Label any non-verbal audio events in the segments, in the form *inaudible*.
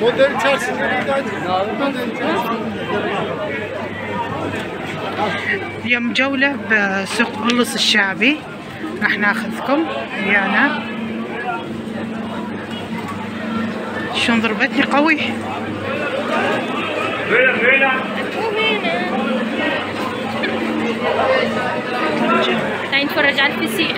Modern اليوم جولة بسوق قلص الشعبي. راح ناخذكم ويانا. شلون ضربتني؟ قوي. تعالي نتفرج على الفسيخ.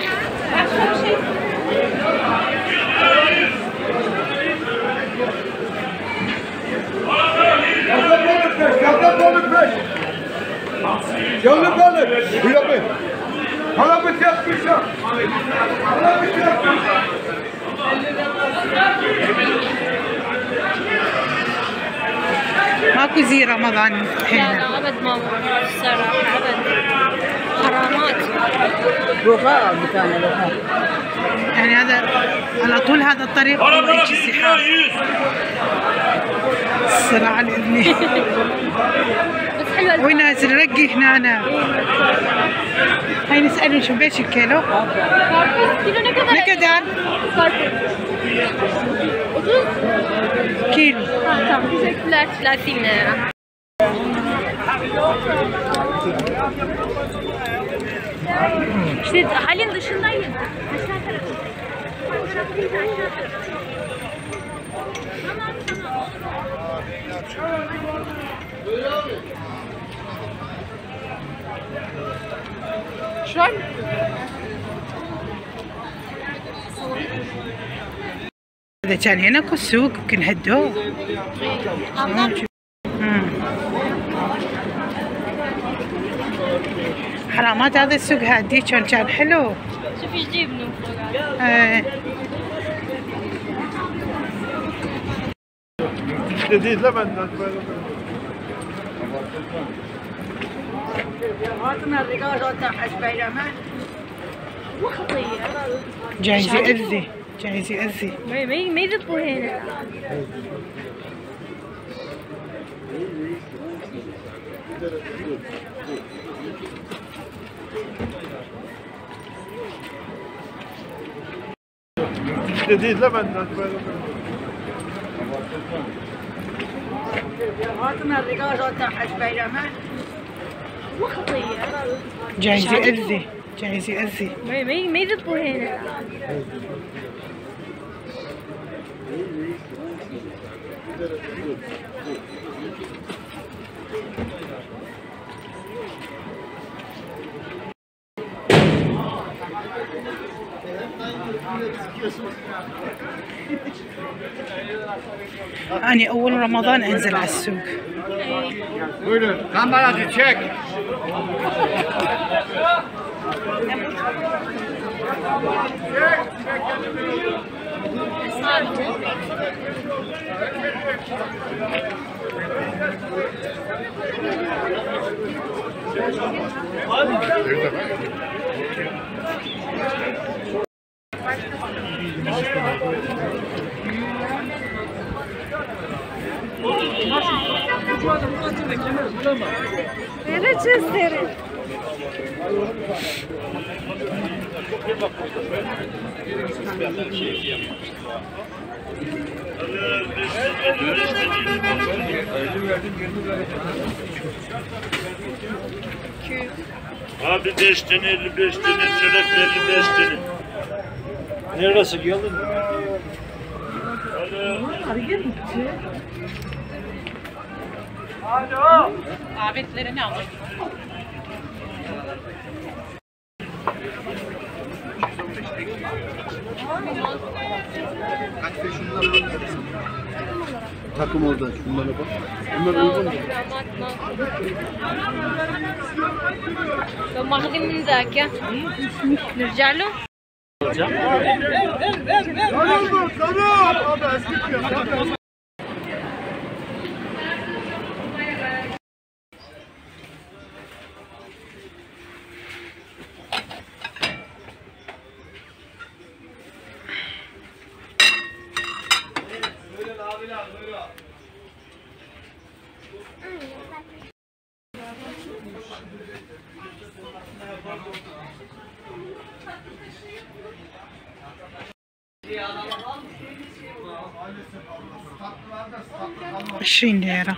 ماكو زي رمضان لا هنا لا أبد ما الصراحة أبد. حرامات. رخاء مكان يعني هذا على طول هذا الطريق هو يجي سحاب. الصلاة على *laughs* ابني بس حلوة وين نازل؟ رقي هنا أنا هاي نسأله شو بيش الكيلو. الكاربس كيلو. نكدة إذا كان هنا اكو سوق يمكن هدوه. حرامات هذا السوق هادي كان كان حلو. شوفي إيش جبنا فوق آه. جايز يأذي جايز يأذي ما ما ما يذبوا هنا سبايدر وخطية جايز يأذي جايز يأذي ما ما ما يذبوا هنا أنا أول رمضان أنزل على السوق. Nereye çizdirin? Abi 5 tane 55 tane çörek 55 tane. Neresi geldin? Takım orada. Bunlara bak. Bunlar uygun mu? Ben bakayım bunu da ya. Nurcarlı. Hocam. Sarıl, sarıl. Abi eski scendere.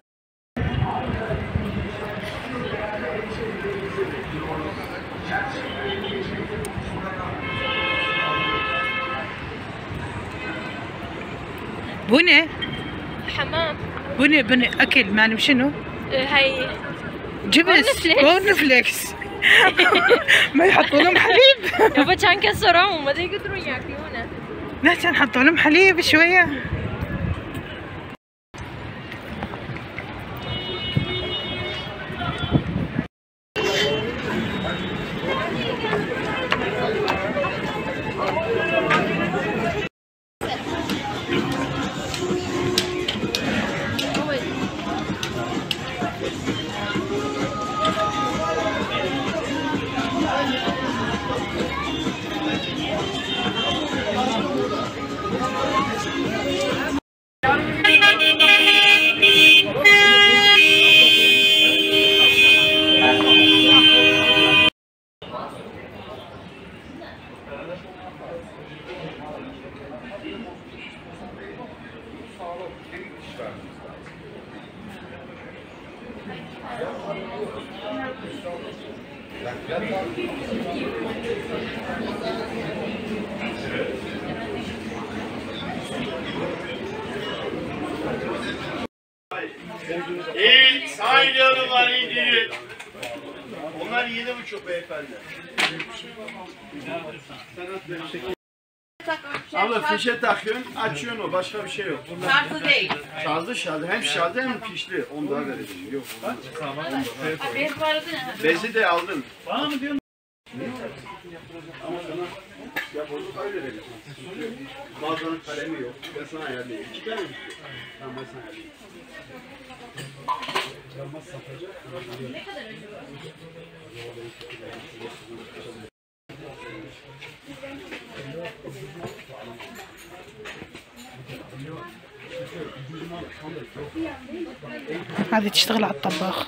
بني؟ حمام. بني بني أكل معني شنو؟ هاي. جبس. كورنفليكس *laughs* ما يحطوا لهم حليب. يابا كان كسرهم ما يقدرون ياكلونه. لا كان حطوا لهم حليب شوية. İyi, sayıyorum var indirin. Onlar yedi buçuk beyefendi. Abla fişe takıyorsun, açıyorsun o. Başka bir şey yok. Şartlı değil. Şarjlı şarjlı. Hem şarjlı hem fişli. Onu daha vereceğim. Yok. Bezi de aldın. Bana mı diyorsun? Ama bozuk öyle verir. Bazılarının kalemi yok. Ben sana ayarlayayım. İki tane mi? Tamam ben sana ayarlayayım. هذه تشتغل على الطباخ